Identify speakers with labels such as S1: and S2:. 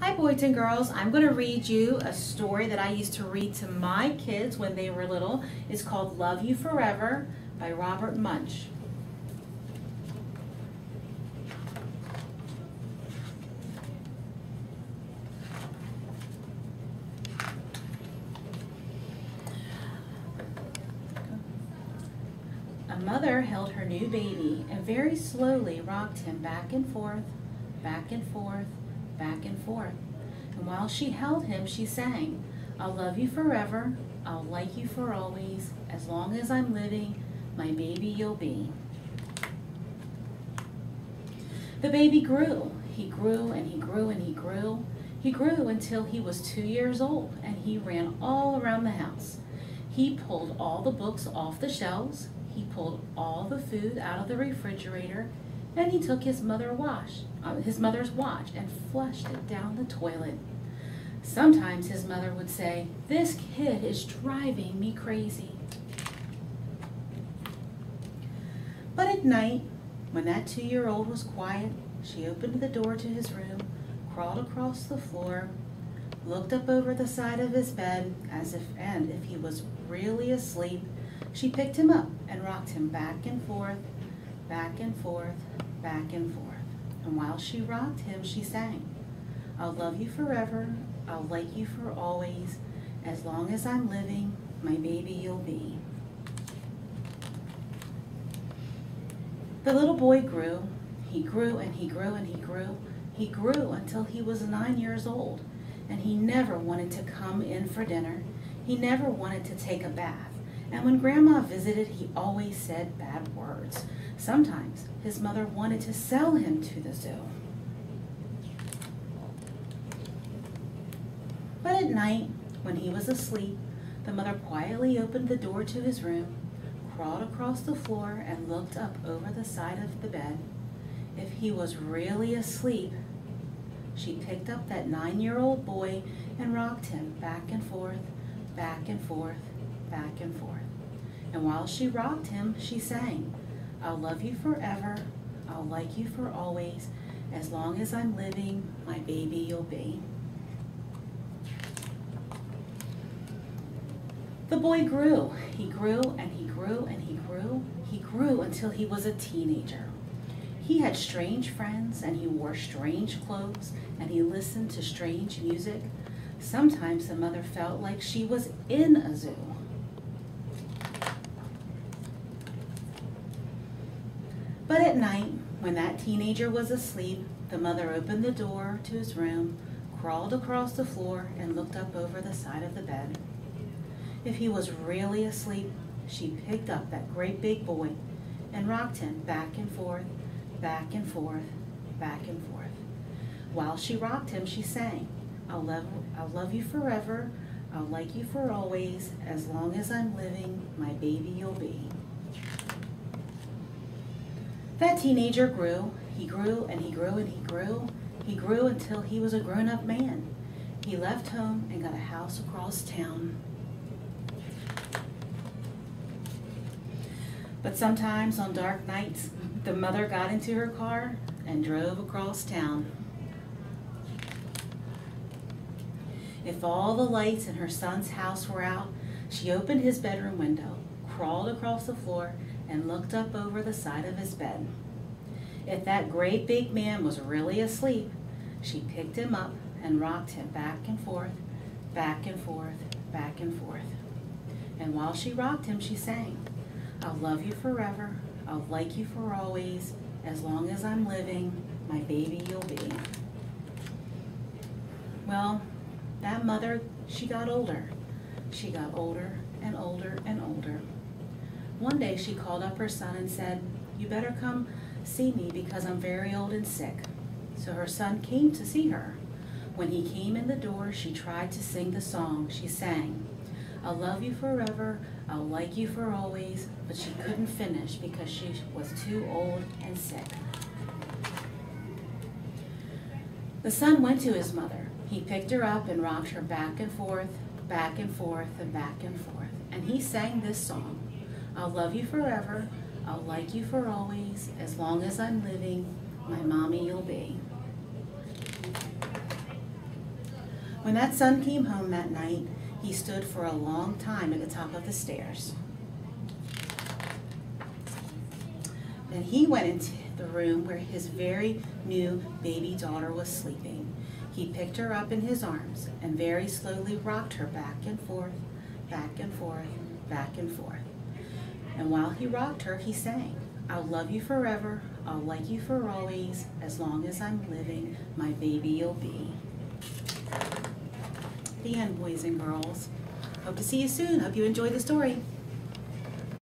S1: Hi boys and girls, I'm going to read you a story that I used to read to my kids when they were little. It's called Love You Forever by Robert Munsch. A mother held her new baby and very slowly rocked him back and forth, back and forth, back and forth. And while she held him, she sang, I'll love you forever, I'll like you for always, as long as I'm living, my baby you'll be. The baby grew. He grew and he grew and he grew. He grew until he was two years old and he ran all around the house. He pulled all the books off the shelves. He pulled all the food out of the refrigerator and he took his mother wash, uh, his mother's watch and flushed it down the toilet. Sometimes his mother would say, "This kid is driving me crazy." But at night, when that two-year-old was quiet, she opened the door to his room, crawled across the floor, looked up over the side of his bed as if and if he was really asleep, she picked him up and rocked him back and forth, back and forth, back and forth. And while she rocked him, she sang, I'll love you forever, I'll like you for always, as long as I'm living, my baby you'll be. The little boy grew. He grew and he grew and he grew. He grew until he was nine years old, and he never wanted to come in for dinner. He never wanted to take a bath. And when Grandma visited, he always said bad words. Sometimes his mother wanted to sell him to the zoo. But at night, when he was asleep, the mother quietly opened the door to his room, crawled across the floor, and looked up over the side of the bed. If he was really asleep, she picked up that nine-year-old boy and rocked him back and forth, back and forth, back and forth. And while she rocked him, she sang, I'll love you forever, I'll like you for always, as long as I'm living, my baby you'll be. The boy grew. He grew and he grew and he grew. He grew until he was a teenager. He had strange friends and he wore strange clothes and he listened to strange music. Sometimes the mother felt like she was in a zoo. But at night, when that teenager was asleep, the mother opened the door to his room, crawled across the floor, and looked up over the side of the bed. If he was really asleep, she picked up that great big boy and rocked him back and forth, back and forth, back and forth. While she rocked him, she sang, I'll love, I'll love you forever, I'll like you for always, as long as I'm living, my baby you'll be. That teenager grew. He grew and he grew and he grew. He grew until he was a grown-up man. He left home and got a house across town. But sometimes on dark nights, the mother got into her car and drove across town. If all the lights in her son's house were out, she opened his bedroom window, crawled across the floor, and looked up over the side of his bed. If that great big man was really asleep, she picked him up and rocked him back and forth, back and forth, back and forth. And while she rocked him, she sang, I'll love you forever, I'll like you for always, as long as I'm living, my baby you'll be. Well, that mother, she got older. She got older and older and older. One day she called up her son and said, you better come see me because I'm very old and sick. So her son came to see her. When he came in the door, she tried to sing the song. She sang, I'll love you forever, I'll like you for always, but she couldn't finish because she was too old and sick. The son went to his mother. He picked her up and rocked her back and forth, back and forth, and back and forth. And he sang this song. I'll love you forever. I'll like you for always. As long as I'm living, my mommy you'll be. When that son came home that night, he stood for a long time at the top of the stairs. Then he went into the room where his very new baby daughter was sleeping. He picked her up in his arms and very slowly rocked her back and forth, back and forth, back and forth. And while he rocked her, he sang, I'll love you forever, I'll like you for always, as long as I'm living, my baby you'll be. The end, boys and girls. Hope to see you soon. Hope you enjoyed the story.